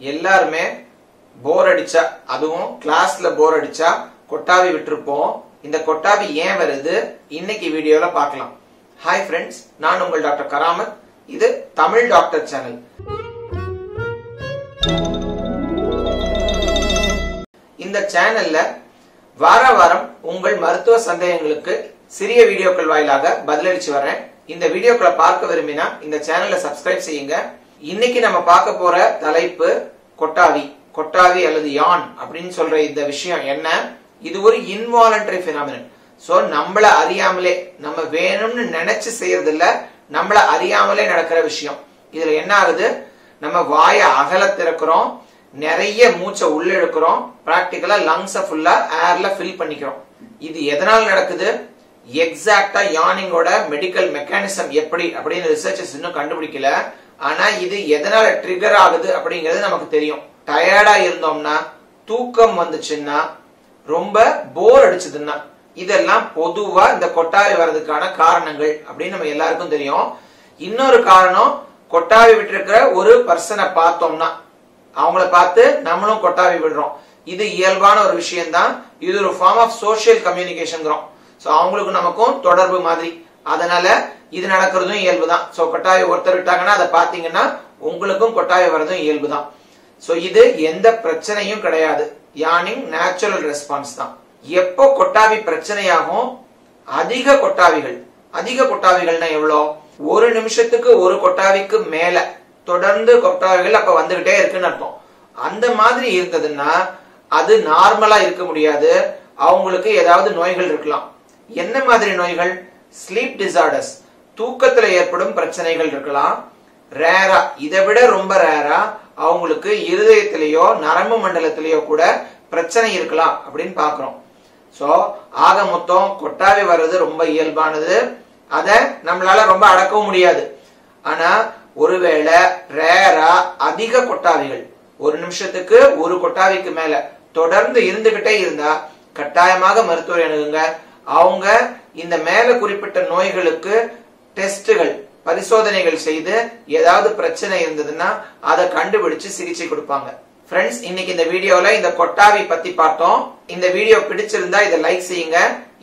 எல்லாருமே போர் அடிச்சா அதுவும் கிளாஸ்ல போர் அடிச்சா கொட்டாவி விட்டுருப்போம். இந்த கொட்டாவி ஏன் வருது? இன்னைக்கு வீடியோல பார்க்கலாம். ஹாய் ஃப்ரெண்ட்ஸ் நான் உங்கள் டாக்டர் கராமத். இது தமிழ் டாக்டர் சேனல். இந்த சேனல்ல வார வாரம் உங்கள் மருத்துவ சந்தேகங்களுக்கு சிறிய வீடியோக்கள் வாயிலாக பதிலளிச்சு வரேன். இந்த வீடியோக்களை பார்க்க விரும்பினா இந்த சேனலை சப்ஸ்கிரைப் செய்யுங்க. இன்னைக்கு நம்ம பார்க்க போற தலைப்பு கொட்டாவி. கொட்டாவி அல்லது யான் அப்படின்னு சொல்ற இந்த விஷயம் என்ன? இது ஒரு இன்வாலண்டரி பினாமினன் சோ நம்மள அறியாமலே நம்ம வேணும்னு நினைச்சு செய்யறது இல்ல நம்மள அறியாமலே நடக்கிற விஷயம். இதுல என்ன ஆகுது? நம்ம வாயை அகல திறக்கிறோம் நிறைய மூச்சை உள்ள எடுக்கிறோம் பிராக்டிக்கலா லங்ஸ ஃபுல்லா ஏர்ல ஃபில் பண்ணிக்கிறோம். இது எதனால் நடக்குது? எக்ஸாக்டா யானிங்கோட மெடிக்கல் மெக்கானிசம் எப்படி அப்படின்னு ரிசர்ச்சஸ் இன்னும் கண்டுபிடிக்கல. ஆனா இது எதனால ட்ரிகர் ஆகுது அப்படிங்கிறது நமக்கு தெரியும். டயர்டா இருந்தோம்னா தூக்கம் வந்துச்சுன்னா ரொம்ப போர் அடிச்சதுன்னா இதெல்லாம் பொதுவா இந்த கொட்டாவி வர்றதுக்கான காரணங்கள் அப்படின்னு நம்ம எல்லாருக்கும் தெரியும். இன்னொரு காரணம் கொட்டாவி விட்டுருக்கிற ஒரு பர்சனை பார்த்தோம்னா அவங்கள பார்த்து நம்மளும் கொட்டாவி விடுறோம். இது இயல்பான ஒரு விஷயம் தான் இது ஒரு form of social communication so அவங்களுக்கும் நமக்கும் தொடர்பு மாதிரி. அதனால இது நடக்கிறதும் இயல்பு தான் சோ கொட்டாவி ஒருத்தர் விட்டாங்கன்னா அதை பாத்தீங்கன்னா உங்களுக்கும் கொட்டாவி வர்றதும் இயல்பு தான் சோ இது எந்த பிரச்சனையும் கிடையாது. யானிங் நேச்சுரல் ரெஸ்பான்ஸ் தான். எப்போ கொட்டாவி பிரச்சனையாகும்? அதிக கொட்டாவிகள். அதிக கொட்டாவிகள்னா எவ்வளோ? ஒரு நிமிஷத்துக்கு ஒரு கொட்டாவிக்கு மேல. தொடர்ந்து கொட்டாவிகள் அப்ப வந்துகிட்டே இருக்குன்னு அர்த்தம். அந்த மாதிரி இருந்ததுன்னா அது நார்மலா இருக்க முடியாது. அவங்களுக்கு ஏதாவது நோய்கள் இருக்கலாம். என்ன மாதிரி நோய்கள்? ஸ்லீப் டிசார்டர்ஸ் தூக்கத்துல ஏற்படும் பிரச்சனைகள் இருக்கலாம். ரேரா இதை விட ரொம்ப ரேரா அவங்களுக்கு இருதயத்திலேயோ நரம்பு மண்டலத்திலேயோ கூட பிரச்சனை இருக்கலாம் அப்படின்னு பாக்குறோம் சோ ஆக மொத்தம் கொட்டாவி வர்றது ரொம்ப இயல்பானது. அத நம்மளால ரொம்ப அடக்கவும் முடியாது. ஆனா ஒருவேளை ரேரா அதிக கொட்டாவிகள் ஒரு நிமிஷத்துக்கு ஒரு கொட்டாவிக்கு மேல தொடர்ந்து இருந்துகிட்டே இருந்தா கட்டாயமாக மருத்துவர் அணுகுங்க. அவங்க இந்த மேல குறிப்பிட்ட நோய்களுக்கு டெஸ்டுகள் பரிசோதனைகள் செய்து ஏதாவது பிரச்சனை இருந்ததுன்னா அதை கண்டுபிடிச்சு சிகிச்சை கொடுப்பாங்க. ஃப்ரெண்ட்ஸ் இன்னைக்கு இந்த வீடியோல இந்த கொட்டாவி பத்தி பார்த்தோம். இந்த வீடியோ பிடிச்சிருந்தா இதை லைக் செய்யுங்க.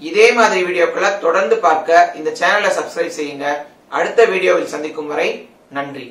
இதே மாதிரி வீடியோக்களை தொடர்ந்து பார்க்க இந்த சேனலை சப்ஸ்கிரைப் செய்யுங்க. அடுத்த வீடியோவில் சந்திக்கும் வரை நன்றி.